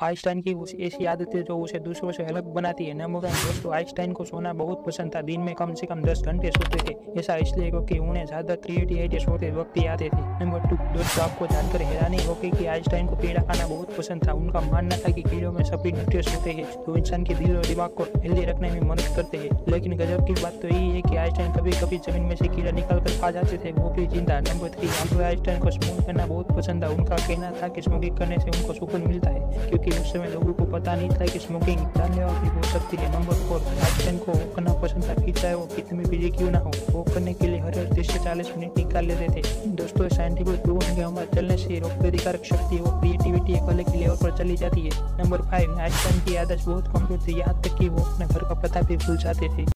Einstein की उस ऐसी आदतें जो उसे दूसरों से अलग बनाती है। नंबर दोस्तों, आइंस्टाइन को सोना बहुत पसंद था। दिन में कम से कम दस घंटे सोते थे। ऐसा इसलिए क्योंकि उन्हें ज़्यादा क्रिएटिविटी सोते वक्त ही आते थे। नंबर टू दोस्तों, आपको जानकर हैरानी होगी कि आइंस्टाइन को कीड़ा खाना बहुत पसंद था। उनका मानना था कि कीड़ों में सभी न्यूट्रियस होते हैं, जो इंसान के दिल और दिमाग को हेल्दी रखने में मदद करते हैं। लेकिन गजब की बात तो यही है कि आइंस्टाइन कभी कभी ज़मीन में से कीड़ा निकाल कर खा जाते थे। वो भी ज़िंदा। नंबर थ्री आइंस्टाइन को स्मोक करना बहुत पसंद था। उनका कहना था कि स्मोकिंग करने से उनको सुकून मिलता है, क्योंकि उस समय लोगों को पता नहीं था कि स्मोकिंग जानलेवा भी हो सकती है नंबर फोर ऑप्शन को वॉक करना पसंद था कि चाहे वो कितने बिज़ी क्यों ना हो वॉक करने के लिए हर तीस से चालीस मिनट निकाल लेते थे। दोस्तों साइंटिफिक दो कि हमारे चलने से रोग प्रतिकारक शक्ति और क्रिएटिविटी एक अलग लेवल पर चली जाती है। नंबर फाइव आइंस्टाइन की आदत बहुत कमज़ोर थी। यहाँ तक कि वो अपने घर का पता भी भूल जाते थे।